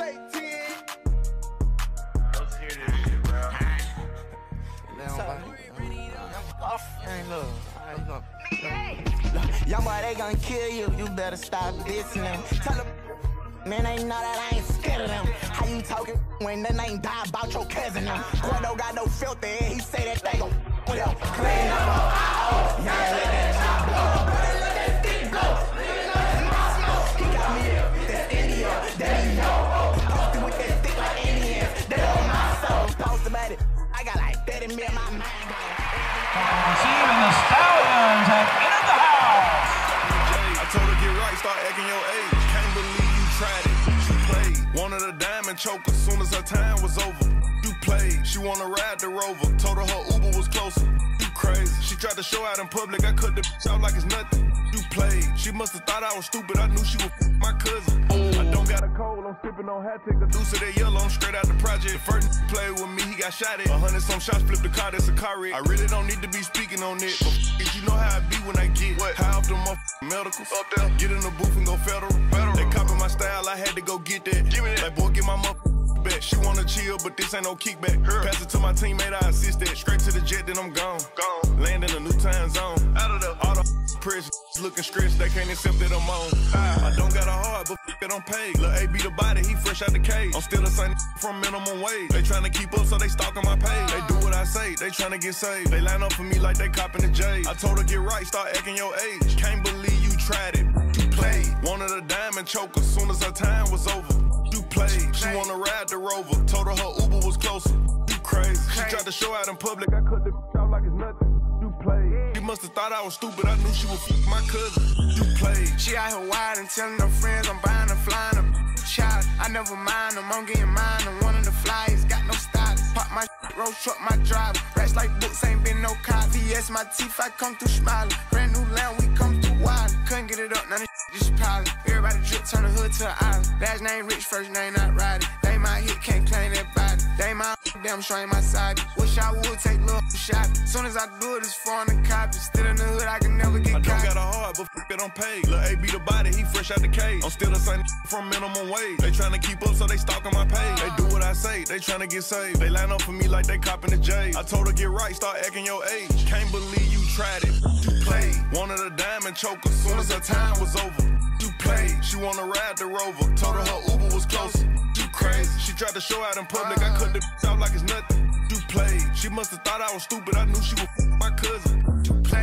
Say 10. Let's hear this shit, bro. Young boy, they gon' kill you. You better stop dissing them. Tell them, man, they know that I ain't scared of them. How you talking when the name die about your cousin? Them. Gordo got no filter, and he say that they gon' got like 30 mil in my mind. Team and the Stallions have entered the house. I told her get right, start acting your age. Can't believe you tried it. She played. Wanted a diamond choke as soon as her time was over. You played. She wanna ride the rover. Told her her Uber was closer. You crazy. She tried to show out in public. I cut the bitch out like it's nothing. You played. She must have thought I was stupid. I knew she was my cousin. I don't got a cold. I'm sipping on hat. Take a deuce of that yellow. I'm straight out the project. The first played with me. He got shot at. A hundred some shots. Flipped the car. That's a car wreck. I really don't need to be speaking on it. But if you know how I be when I get what? high off the motherfucking medicals. Up there. Get in the booth and go federal. federal. They copy my style. I had to go get that. Give me that. Like boy, get my motherfucking back. She wanna chill, but this ain't no kickback. Her. Pass it to my teammate. I assist that. Straight to the jet, then I'm gone. Gone. Land in a new time zone. Out of the all press looking stretched. They can't accept that I'm on. I don't got a heart, but it I'm paid. Lil' A be the body, he fresh out the cage. I'm still the same from minimum wage. They tryna keep up, so they stalking my page. They do what I say, they tryna get saved. They line up for me like they copping the J. I told her get right, start acting your age. Can't believe you tried it. You played. Wanted a diamond choker as soon as her time was over. You played. She wanna ride the rover. Told her her Uber was closer. You crazy. She tried to show out in public. I cut the out like it's nothing. You played. She must have thought I was stupid. I knew she was f- my cousin. You played. She out here wide and telling her friends I'm buying her, flying her. Child, I never mind them, I'm getting mine. I'm one of the flyers, got no stylist. Pop my road truck, my driver. Racks like books, ain't been no cop. VS my teeth, I come through smiling. Brand new land, we come through wild. Couldn't get it up, none of just piling. Everybody drip, turn the hood to an island. Last name rich, first name not riding. They my hit, can't claim that body. Damn sure ain't my side. Wish I would take little shot. Soon as I do it, it's foreign the copy. Still in the hood, I can never get caught. I don't caught. got a heart, but f- it I'm paid. Lil' A be the body, he fresh out the cage. I'm still the same from minimum wage. They tryna keep up, so they stalking my page. They do what I say, they tryna get saved. They line up for me like they copping the J. I told her get right, start acting your age. Can't believe you tried it. You played. Wanted a diamond choker. soon as her time was over. You played. She wanna ride the rover. Told her her Uber was closer. Crazy. She tried to show out in public. I cut the out like it's nothing. You played. She must have thought I was stupid. I knew she was my cousin. You play.